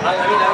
I, I mean,